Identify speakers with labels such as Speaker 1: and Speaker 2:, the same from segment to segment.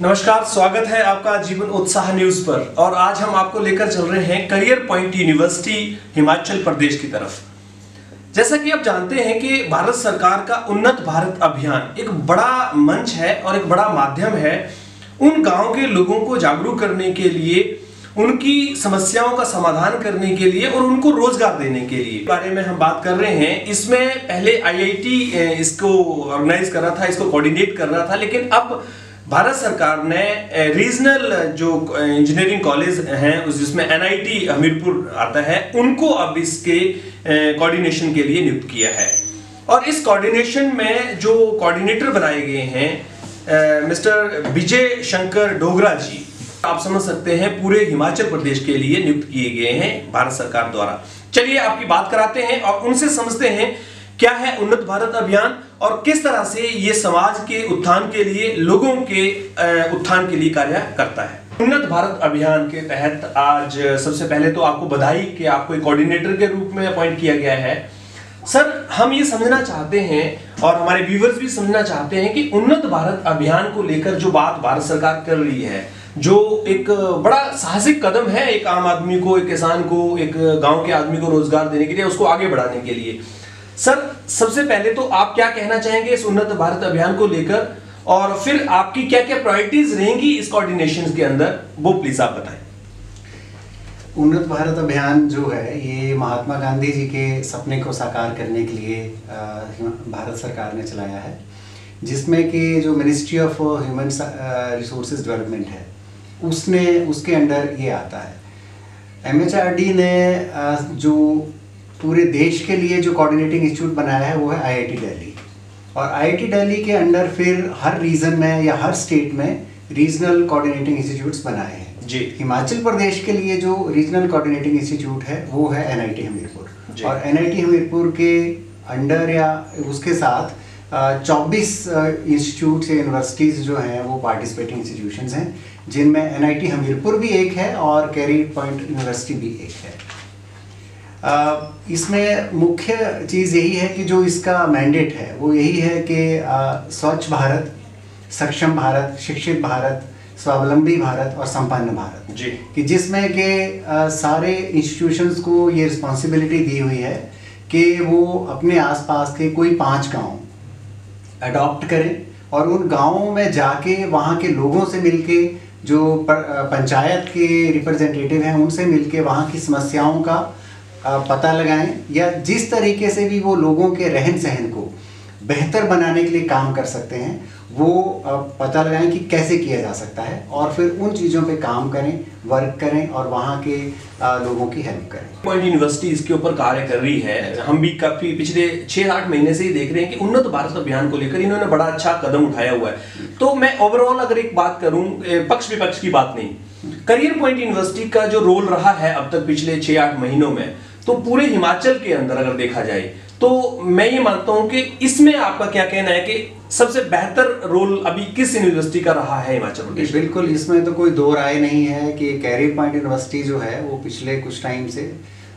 Speaker 1: नमस्कार, स्वागत है आपका जीवन उत्साह न्यूज़ पर। और आज हम आपको लेकर चल रहे हैं career point university, Himachal Pradesh की तरफ़। जैसा कि आप जानते हैं कि भारत सरकार का उन्नत भारत अभियान एक बड़ा मंच है और एक बड़ा माध्यम है। उन गाँव के लोगों को जागरूक करने के लिए, उनकी समस्याओं का समाधान करने के लिए और उनको रोज़गार देने के लिए। बारे में हम बात कर रहे हैं। इसमें पहले आईआईटी इसको ऑर्गेनाइज कर रहा था, इसको कोऑर्डिनेट कर रहा था, लेकिन अब भारत सरकार ने रीजनल जो इंजीनियरिंग कॉलेज हैं, उस जिसमें एनआईटी हमीरपुर आता है, उनको अब इसके कोऑर्डिनेशन के लिए नियुक्त किया है। और इस कोऑर्डिनेशन में जो कोऑर्डिनेटर बनाए गए हैं मिस्टर विजय शंकर डोगरा जी, आप समझ सकते हैं, पूरे हिमाचल प्रदेश के लिए नियुक्त किए गए हैं भारत सरकार द्वारा। चलिए आपकी बात कराते हैं और उनसे समझते हैं, क्या है उन्नत भारत अभियान? और किस तरह से ये समाज के उत्थान के लिए, लोगों के उत्थान के लिए कार्य करता है। उन्नत भारत अभियान के तहत आज सबसे पहले तो आपको बधाई कि आपको एक कोऑर्डिनेटर के रूप में अपॉइंट किया गया है। सर, हम ये समझना चाहते हैं और हमारे व्यूवर्स भी समझना चाहते हैं कि उन्नत भारत अभियान को लेकर जो बात भारत सरकार कर रही है, जो एक बड़ा साहसिक कदम है एक आम आदमी को, एक किसान को, एक गाँव के आदमी को रोज़गार देने के लिए, उसको आगे बढ़ाने के लिए। सर सबसे पहले तो आप क्या कहना चाहेंगे इस उन्नत भारत अभियान को लेकर? और फिर आपकी क्या क्या प्रायोरिटीज रहेंगी इस कोऑर्डिनेशन के अंदर? वो प्लीज़ आप बताएँ।
Speaker 2: उन्नत भारत अभियान जो है, ये महात्मा गांधी जी के सपने को साकार करने के लिए भारत सरकार ने चलाया है, जिसमें कि जो ministry of human resources development है, उसने, उसके अंडर ये आता है। एमएचआरडी ने जो पूरे देश के लिए जो कोऑर्डिनेटिंग इंस्टीट्यूट बनाया है वो है आईआईटी दिल्ली और आईआईटी दिल्ली के अंडर फिर हर रीजन में या हर स्टेट में रीजनल कोऑर्डिनेटिंग इंस्टीट्यूट्स बनाए हैं.
Speaker 1: जी.
Speaker 2: हिमाचल प्रदेश के लिए जो रीजनल कोऑर्डिनेटिंग इंस्टीट्यूट है वो है एनआईटी हमीरपुर और एनआईटी हमीरपुर के अंडर या उसके साथ चौबीस इंस्टीट्यूट या यूनिवर्सिटीज़ जो हैं वो पार्टिसिपेटिंग इंस्टीट्यूशन हैं जिनमें एनआईटी हमीरपुर भी एक है और कैरी पॉइंट यूनिवर्सिटी भी एक है. इसमें मुख्य चीज़ यही है कि जो इसका मैंडेट है वो यही है कि स्वच्छ भारत सक्षम भारत शिक्षित भारत स्वावलंबी भारत और संपन्न भारत।
Speaker 1: जी।
Speaker 2: कि जिसमें के सारे इंस्टीट्यूशंस को ये रिस्पॉन्सिबिलिटी दी हुई है कि वो अपने आसपास के कोई पाँच गाँव अडॉप्ट करें और उन गाँवों में जाके वहाँ के लोगों से मिलके जो पंचायत के रिप्रेजेंटेटिव हैं उनसे मिलके वहाँ की समस्याओं का पता लगाएँ या जिस तरीके से भी वो लोगों के रहन सहन को बेहतर बनाने के लिए काम कर सकते हैं वो पता लगाएँ कि कैसे किया जा सकता है और फिर उन चीज़ों पे काम करें वर्क करें और वहाँ के लोगों की हेल्प करें।
Speaker 1: पॉइंट यूनिवर्सिटी इसके ऊपर कार्य कर रही है। हम भी काफ़ी पिछले छः आठ महीने से ही देख रहे हैं कि उन्नत भारत अभियान को लेकर इन्होंने बड़ा अच्छा कदम उठाया हुआ है। तो मैं ओवरऑल अगर एक बात करूँ पक्ष विपक्ष की बात नहीं। करियर पॉइंट यूनिवर्सिटी का जो रोल रहा है अब तक पिछले छः आठ महीनों में तो पूरे हिमाचल के अंदर अगर देखा जाए तो मैं ये मानता हूँ कि इसमें आपका क्या कहना है कि सबसे बेहतर रोल अभी किस यूनिवर्सिटी का रहा है हिमाचल प्रदेश?
Speaker 2: बिल्कुल, इसमें तो कोई दो राय नहीं है कि कैरियर पॉइंट यूनिवर्सिटी जो है, वो पिछले कुछ टाइम से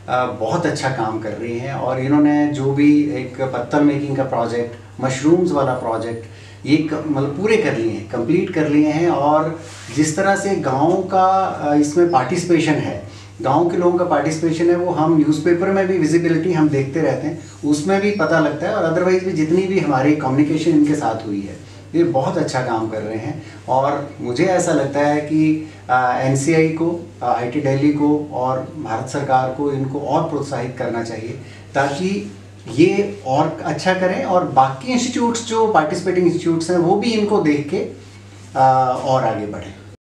Speaker 2: बहुत अच्छा काम कर रही है और इन्होंने जो भी एक पत्थर मेकिंग का प्रोजेक्ट मशरूम्स वाला प्रोजेक्ट ये मतलब पूरे कर लिए हैं कंप्लीट कर लिए हैं और जिस तरह से गाँव का इसमें पार्टिसिपेशन है गाँव के लोगों का पार्टिसिपेशन है, वो हम न्यूज़पेपर में भी विजिबिलिटी हम देखते रहते हैं, उसमें भी पता लगता है और अदरवाइज़ भी जितनी भी हमारी कम्युनिकेशन इनके साथ हुई है, ये बहुत अच्छा काम कर रहे हैं। और मुझे ऐसा लगता है कि एनसीआई को आई टी दिल्ली को और भारत सरकार को इनको और प्रोत्साहित करना चाहिए, ताकि ये और अच्छा करें और बाकी इंस्टीट्यूट्स जो पार्टिसिपेटिंग इंस्टीट्यूट्स हैं, वो भी इनको देख के और आगे बढ़ें।